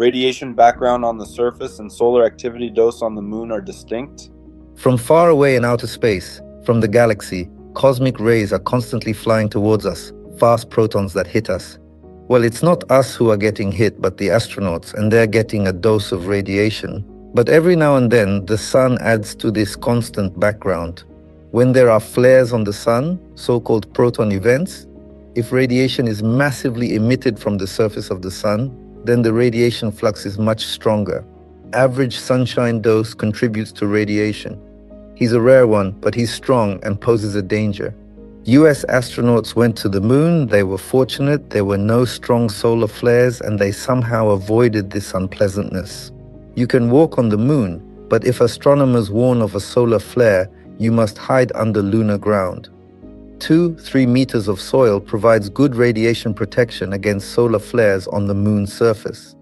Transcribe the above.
Radiation background on the surface and solar activity dose on the moon are distinct? From far away in outer space, from the galaxy, cosmic rays are constantly flying towards us, fast protons that hit us. Well, it's not us who are getting hit, but the astronauts, and they're getting a dose of radiation. But every now and then, the sun adds to this constant background. When there are flares on the sun, so called proton events, if radiation is massively emitted from the surface of the sun, then the radiation flux is much stronger. Average sunshine dose contributes to radiation. He's a rare one, but he's strong and poses a danger. US astronauts went to the moon, they were fortunate, there were no strong solar flares, and they somehow avoided this unpleasantness. You can walk on the moon, but if astronomers warn of a solar flare, you must hide under lunar ground. 2 3 meters of soil provides good radiation protection against solar flares on the moon's surface.